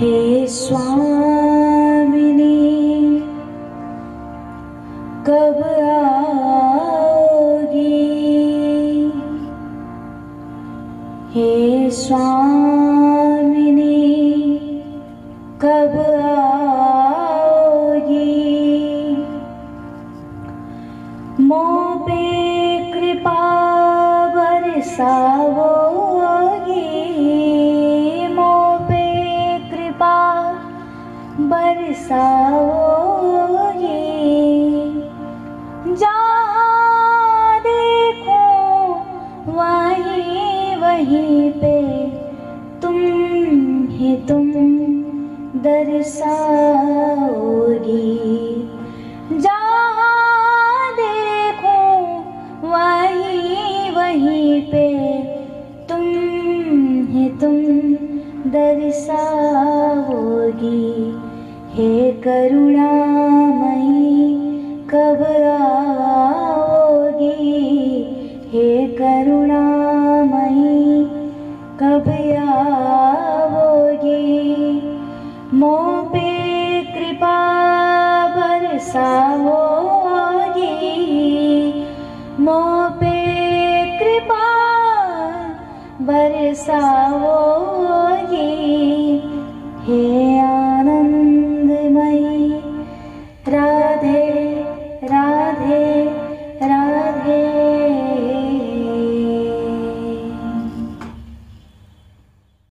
हे स्वामिनी कब आओगी? हे स्वामिनी कब आओगी? मो पे कृपा बरसाओगी जहाँ देखो, वहीं वहीं पे तुम ही तुम दर्शाओगी। जहाँ देखो, वहीं वहीं पे तुम ही तुम दर्शाओगी। हे ुणायी कबयागे हे करुणामयी मही कबया मो पे कृपा वर्गे मो पे कृपा वर्गे हे Tra